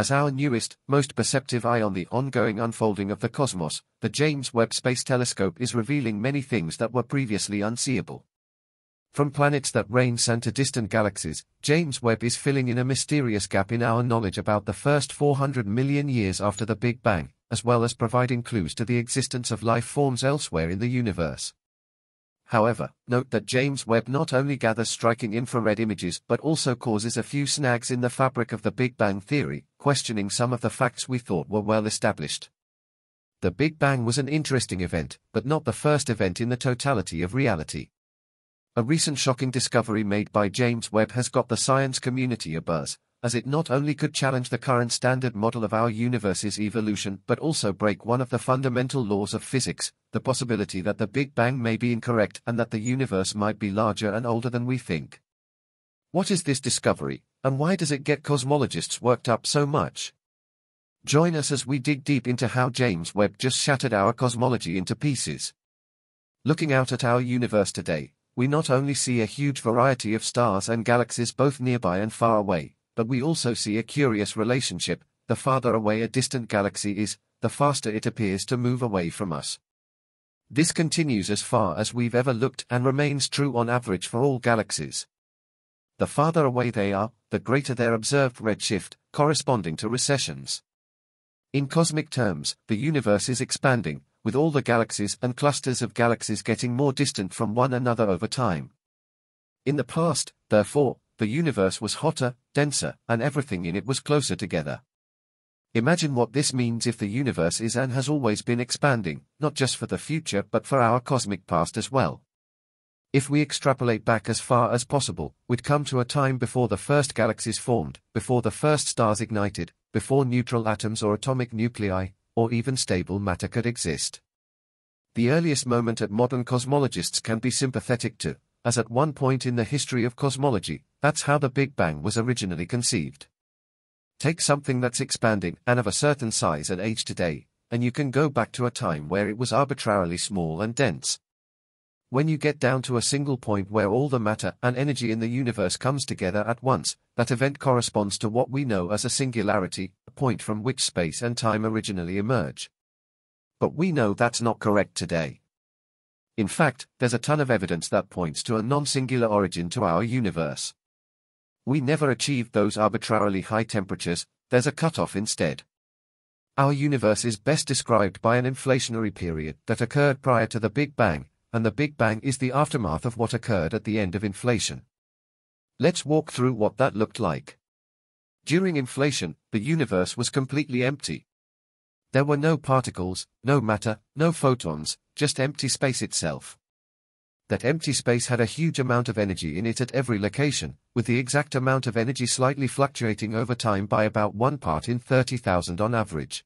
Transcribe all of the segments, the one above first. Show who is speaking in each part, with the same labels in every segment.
Speaker 1: As our newest, most perceptive eye on the ongoing unfolding of the cosmos, the James Webb Space Telescope is revealing many things that were previously unseeable. From planets that rain sun to distant galaxies, James Webb is filling in a mysterious gap in our knowledge about the first 400 million years after the Big Bang, as well as providing clues to the existence of life forms elsewhere in the universe. However, note that James Webb not only gathers striking infrared images but also causes a few snags in the fabric of the Big Bang theory, questioning some of the facts we thought were well established. The Big Bang was an interesting event, but not the first event in the totality of reality. A recent shocking discovery made by James Webb has got the science community abuzz, as it not only could challenge the current standard model of our universe's evolution but also break one of the fundamental laws of physics, the possibility that the Big Bang may be incorrect and that the universe might be larger and older than we think. What is this discovery, and why does it get cosmologists worked up so much? Join us as we dig deep into how James Webb just shattered our cosmology into pieces. Looking out at our universe today, we not only see a huge variety of stars and galaxies both nearby and far away, but we also see a curious relationship, the farther away a distant galaxy is, the faster it appears to move away from us. This continues as far as we've ever looked and remains true on average for all galaxies. The farther away they are, the greater their observed redshift, corresponding to recessions. In cosmic terms, the universe is expanding, with all the galaxies and clusters of galaxies getting more distant from one another over time. In the past, therefore, the universe was hotter, denser, and everything in it was closer together. Imagine what this means if the universe is and has always been expanding, not just for the future but for our cosmic past as well. If we extrapolate back as far as possible, we'd come to a time before the first galaxies formed, before the first stars ignited, before neutral atoms or atomic nuclei, or even stable matter could exist. The earliest moment that modern cosmologists can be sympathetic to, as at one point in the history of cosmology, that's how the Big Bang was originally conceived. Take something that's expanding and of a certain size and age today, and you can go back to a time where it was arbitrarily small and dense. When you get down to a single point where all the matter and energy in the universe comes together at once, that event corresponds to what we know as a singularity, a point from which space and time originally emerge. But we know that's not correct today. In fact, there's a ton of evidence that points to a non-singular origin to our universe. We never achieved those arbitrarily high temperatures, there's a cutoff instead. Our universe is best described by an inflationary period that occurred prior to the Big Bang, and the Big Bang is the aftermath of what occurred at the end of inflation. Let's walk through what that looked like. During inflation, the universe was completely empty. There were no particles, no matter, no photons, just empty space itself. That empty space had a huge amount of energy in it at every location, with the exact amount of energy slightly fluctuating over time by about one part in 30,000 on average.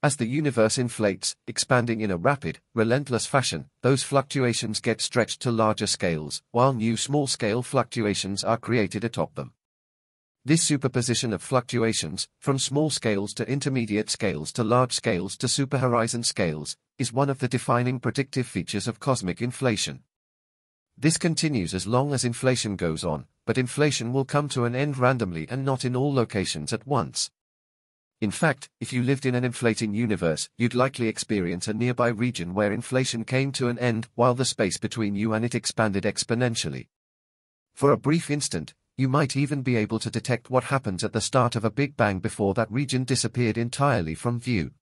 Speaker 1: As the universe inflates, expanding in a rapid, relentless fashion, those fluctuations get stretched to larger scales, while new small-scale fluctuations are created atop them. This superposition of fluctuations, from small scales to intermediate scales to large scales to superhorizon scales, is one of the defining predictive features of cosmic inflation. This continues as long as inflation goes on, but inflation will come to an end randomly and not in all locations at once. In fact, if you lived in an inflating universe, you'd likely experience a nearby region where inflation came to an end while the space between you and it expanded exponentially. For a brief instant, you might even be able to detect what happens at the start of a Big Bang before that region disappeared entirely from view.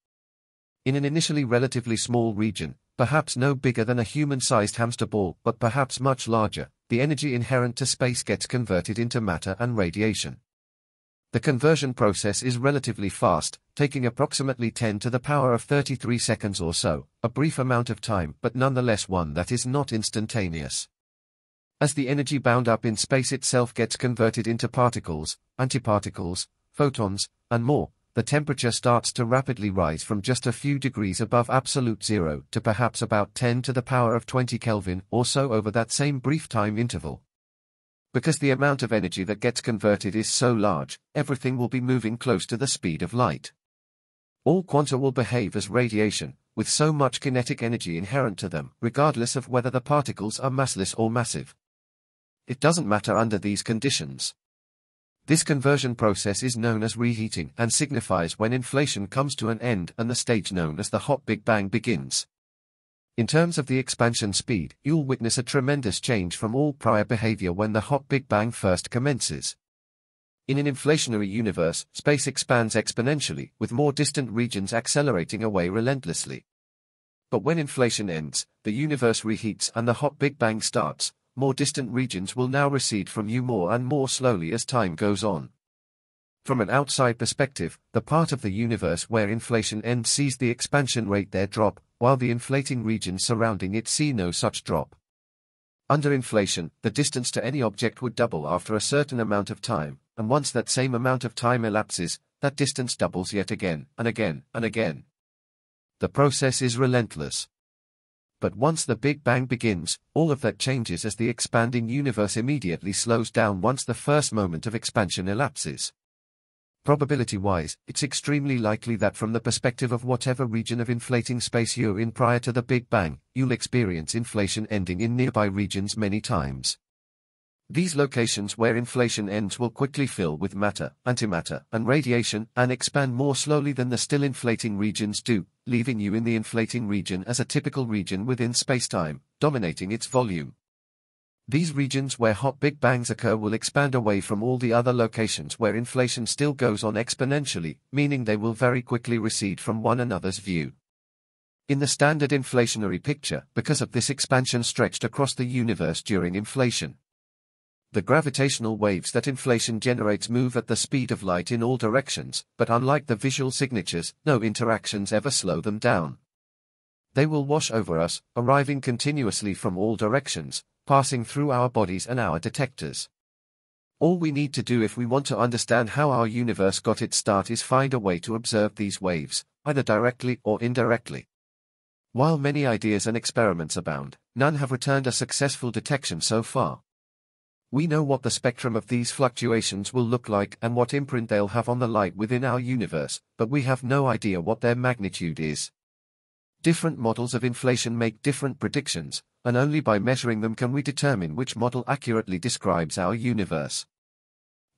Speaker 1: In an initially relatively small region, perhaps no bigger than a human-sized hamster ball but perhaps much larger, the energy inherent to space gets converted into matter and radiation. The conversion process is relatively fast, taking approximately 10 to the power of 33 seconds or so, a brief amount of time but nonetheless one that is not instantaneous. As the energy bound up in space itself gets converted into particles, antiparticles, photons, and more, the temperature starts to rapidly rise from just a few degrees above absolute zero to perhaps about 10 to the power of 20 Kelvin or so over that same brief time interval. Because the amount of energy that gets converted is so large, everything will be moving close to the speed of light. All quanta will behave as radiation, with so much kinetic energy inherent to them, regardless of whether the particles are massless or massive. It doesn't matter under these conditions. This conversion process is known as reheating and signifies when inflation comes to an end and the stage known as the hot Big Bang begins. In terms of the expansion speed, you'll witness a tremendous change from all prior behavior when the hot Big Bang first commences. In an inflationary universe, space expands exponentially, with more distant regions accelerating away relentlessly. But when inflation ends, the universe reheats and the hot Big Bang starts, more distant regions will now recede from you more and more slowly as time goes on. From an outside perspective, the part of the universe where inflation ends sees the expansion rate there drop, while the inflating regions surrounding it see no such drop. Under inflation, the distance to any object would double after a certain amount of time, and once that same amount of time elapses, that distance doubles yet again, and again, and again. The process is relentless. But once the Big Bang begins, all of that changes as the expanding universe immediately slows down once the first moment of expansion elapses. Probability-wise, it's extremely likely that from the perspective of whatever region of inflating space you're in prior to the Big Bang, you'll experience inflation ending in nearby regions many times. These locations where inflation ends will quickly fill with matter, antimatter, and radiation, and expand more slowly than the still inflating regions do, leaving you in the inflating region as a typical region within spacetime, dominating its volume. These regions where hot Big Bangs occur will expand away from all the other locations where inflation still goes on exponentially, meaning they will very quickly recede from one another's view. In the standard inflationary picture, because of this expansion stretched across the universe during inflation, the gravitational waves that inflation generates move at the speed of light in all directions, but unlike the visual signatures, no interactions ever slow them down. They will wash over us, arriving continuously from all directions, passing through our bodies and our detectors. All we need to do if we want to understand how our universe got its start is find a way to observe these waves, either directly or indirectly. While many ideas and experiments abound, none have returned a successful detection so far. We know what the spectrum of these fluctuations will look like and what imprint they'll have on the light within our universe, but we have no idea what their magnitude is. Different models of inflation make different predictions, and only by measuring them can we determine which model accurately describes our universe.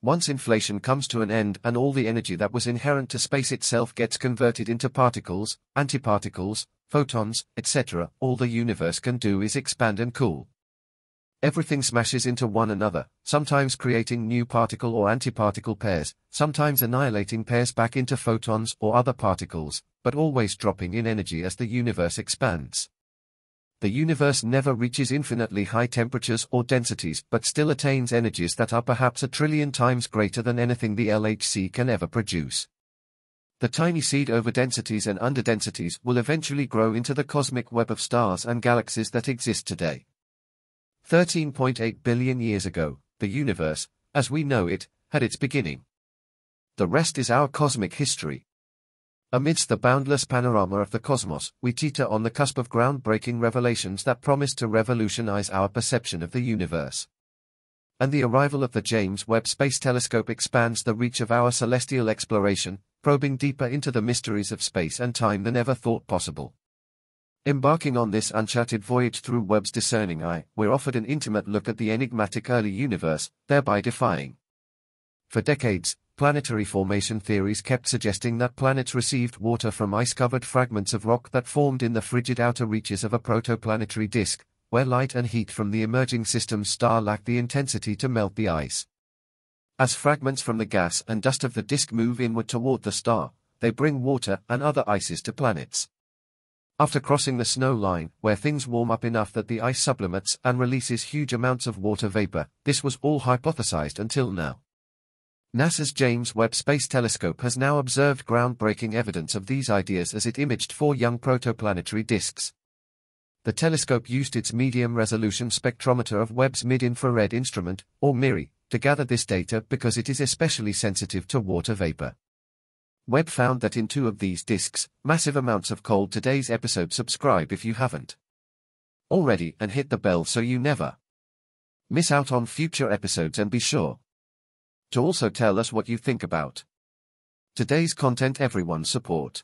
Speaker 1: Once inflation comes to an end and all the energy that was inherent to space itself gets converted into particles, antiparticles, photons, etc., all the universe can do is expand and cool. Everything smashes into one another, sometimes creating new particle or antiparticle pairs, sometimes annihilating pairs back into photons or other particles, but always dropping in energy as the universe expands. The universe never reaches infinitely high temperatures or densities but still attains energies that are perhaps a trillion times greater than anything the LHC can ever produce. The tiny seed overdensities and underdensities will eventually grow into the cosmic web of stars and galaxies that exist today. 13.8 billion years ago, the universe, as we know it, had its beginning. The rest is our cosmic history, Amidst the boundless panorama of the cosmos, we teeter on the cusp of groundbreaking revelations that promise to revolutionize our perception of the universe. And the arrival of the James Webb Space Telescope expands the reach of our celestial exploration, probing deeper into the mysteries of space and time than ever thought possible. Embarking on this uncharted voyage through Webb's discerning eye, we're offered an intimate look at the enigmatic early universe, thereby defying. For decades, planetary formation theories kept suggesting that planets received water from ice-covered fragments of rock that formed in the frigid outer reaches of a protoplanetary disk, where light and heat from the emerging system's star lacked the intensity to melt the ice. As fragments from the gas and dust of the disk move inward toward the star, they bring water and other ices to planets. After crossing the snow line, where things warm up enough that the ice sublimates and releases huge amounts of water vapor, this was all hypothesized until now. NASA's James Webb Space Telescope has now observed groundbreaking evidence of these ideas as it imaged four young protoplanetary disks. The telescope used its medium-resolution spectrometer of Webb's mid-infrared instrument, or MIRI, to gather this data because it is especially sensitive to water vapor. Webb found that in two of these disks, massive amounts of cold today's episode subscribe if you haven't already and hit the bell so you never miss out on future episodes and be sure to also tell us what you think about today's content everyone support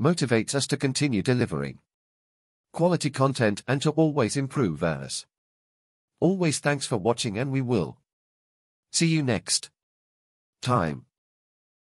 Speaker 1: motivates us to continue delivering quality content and to always improve us. Always thanks for watching and we will see you next. Time.